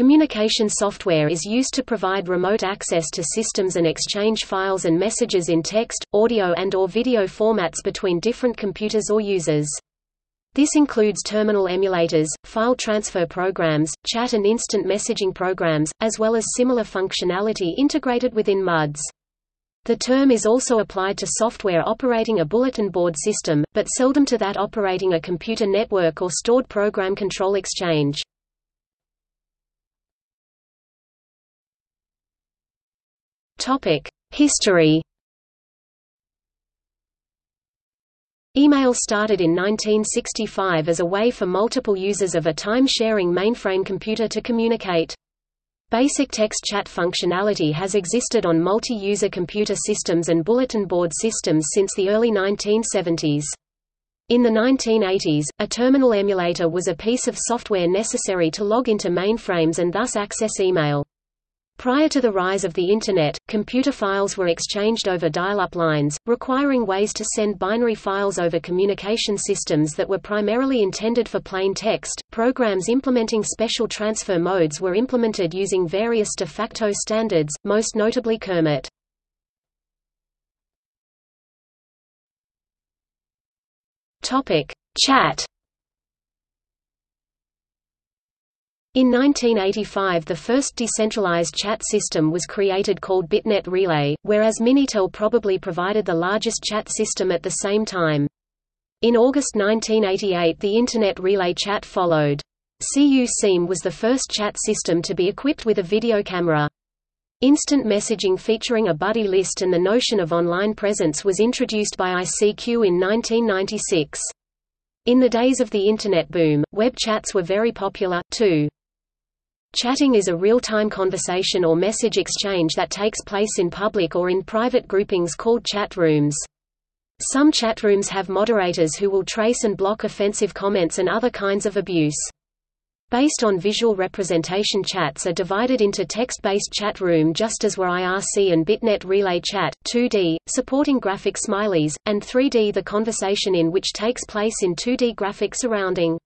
Communication software is used to provide remote access to systems and exchange files and messages in text, audio and or video formats between different computers or users. This includes terminal emulators, file transfer programs, chat and instant messaging programs, as well as similar functionality integrated within MUDs. The term is also applied to software operating a bulletin board system, but seldom to that operating a computer network or stored program control exchange. History Email started in 1965 as a way for multiple users of a time-sharing mainframe computer to communicate. Basic text chat functionality has existed on multi-user computer systems and bulletin board systems since the early 1970s. In the 1980s, a terminal emulator was a piece of software necessary to log into mainframes and thus access email. Prior to the rise of the Internet, computer files were exchanged over dial-up lines, requiring ways to send binary files over communication systems that were primarily intended for plain text. Programs implementing special transfer modes were implemented using various de facto standards, most notably Kermit. Topic: Chat In 1985 the first decentralized chat system was created called BitNet Relay, whereas Minitel probably provided the largest chat system at the same time. In August 1988 the Internet Relay Chat followed. CU-SeeMe was the first chat system to be equipped with a video camera. Instant messaging featuring a buddy list and the notion of online presence was introduced by ICQ in 1996. In the days of the Internet boom, web chats were very popular, too. Chatting is a real-time conversation or message exchange that takes place in public or in private groupings called chat rooms. Some chat rooms have moderators who will trace and block offensive comments and other kinds of abuse. Based on visual representation chats are divided into text-based chat room just as were IRC and BitNet Relay Chat, 2D, supporting graphic smileys, and 3D the conversation in which takes place in 2D graphic surrounding.